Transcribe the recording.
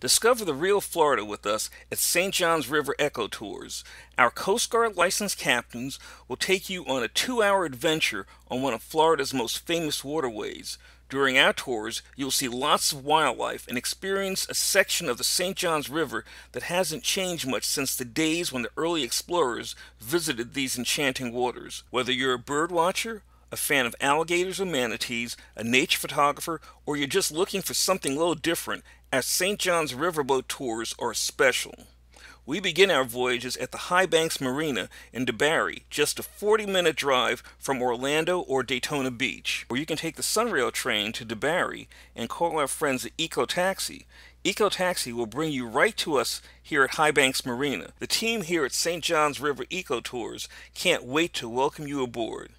Discover the real Florida with us at St. Johns River Eco Tours. Our Coast Guard licensed captains will take you on a two hour adventure on one of Florida's most famous waterways. During our tours, you'll see lots of wildlife and experience a section of the St. Johns River that hasn't changed much since the days when the early explorers visited these enchanting waters. Whether you're a bird watcher, a fan of alligators or manatees, a nature photographer, or you're just looking for something a little different, our St. John's Riverboat tours are special. We begin our voyages at the High Banks Marina in DeBary, just a 40 minute drive from Orlando or Daytona Beach, or you can take the Sunrail train to DeBary and call our friends at Eco Taxi. Eco Taxi will bring you right to us here at High Banks Marina. The team here at St. John's River Eco Tours can't wait to welcome you aboard.